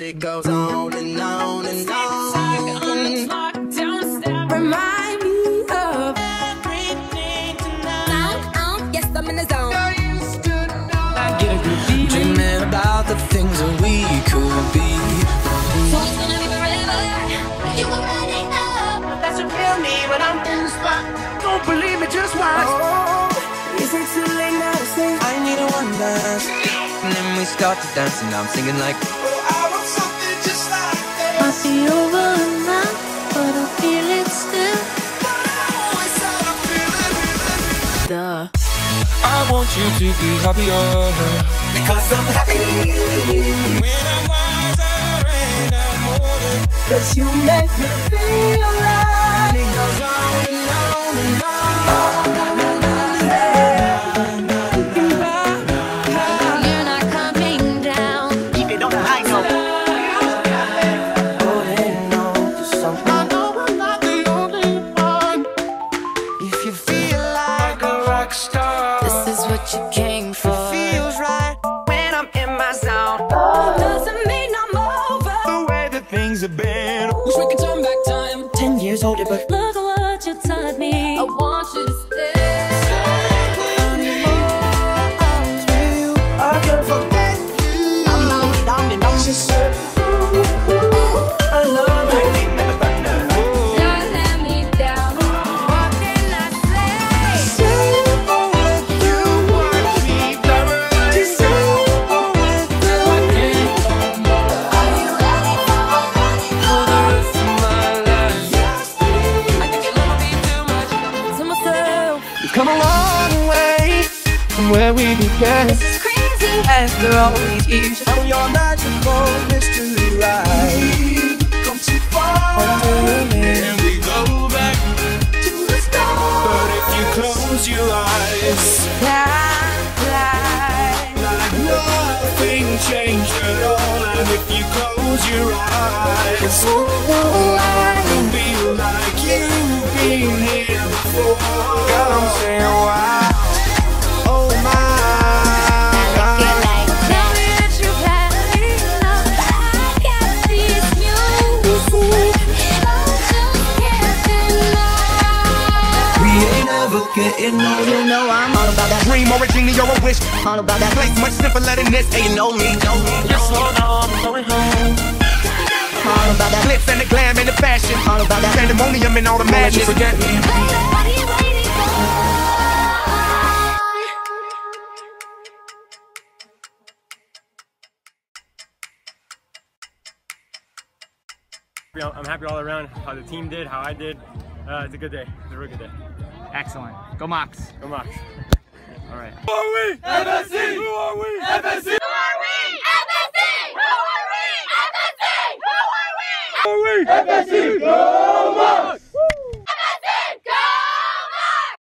It goes on and on and on. Remind me of everything tonight. Um, yes, I'm in the zone. I'm dreaming about the things that we could be. So it's gonna be forever. You already know. That's what feel me when I'm in the spot. Don't believe me, just watch. Oh, Is it too late now to say I need a one dance. And then we start to dance, and I'm singing like, Oh, I want you to be happier. Because I'm happy. When I'm wiser and I'm older. Cause you make me feel like It goes on and on and on. You're not coming down. Keep it on the high note. Holding on. I know I'm not the only one. If you feel like a rock star, things have been. Wish we could turn back time. Ten years older, but Look at what you taught me. I want you to from where we began. This is crazy. After all these years, I'm your magical mystery ride. we've Come too far and we go back. to the stars. But if you close your eyes, like nothing changed at all. And if you close your eyes, you'll feel like you've been here before. God, I'm saying We ain't ever getting old. You know I'm all about that. Dream or a genie or a wish. All about that. Place much simpler than this. Hey, you know me, know me. Just hold on, I'm going home. All about that. Glitz and the glam and the fashion. All about that. Pandemonium and all the magic. Forget me. What are you waiting for? I'm happy all around how the team did, how I did. Uh, it's a good day. It's a real good day. Excellent. Go Mocs. Go Mocs. All right. Who are we? FSC. Who are we? FSC. Who are we? FSC! Who are we? FSC! Who are we? Who are we? FSC.